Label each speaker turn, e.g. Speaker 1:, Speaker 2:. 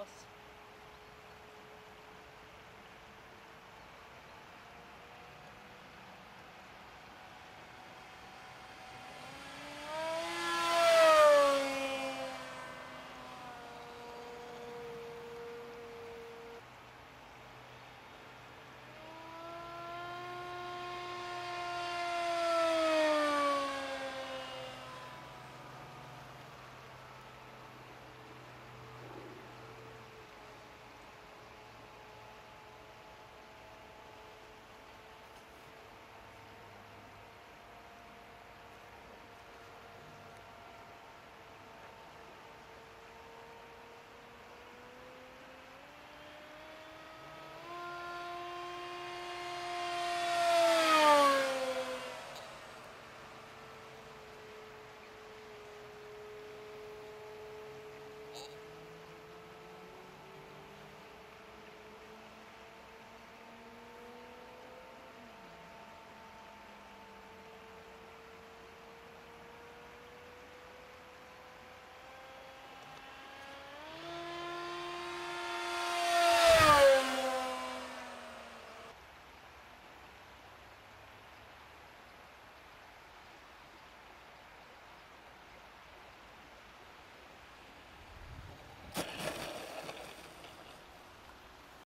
Speaker 1: us.